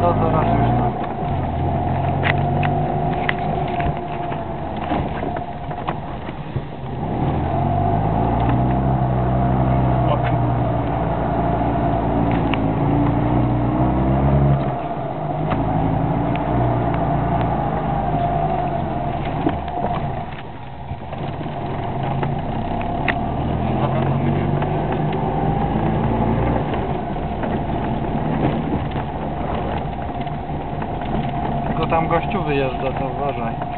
to zaraz już tam. Tam gościu wyjeżdża, to uważaj.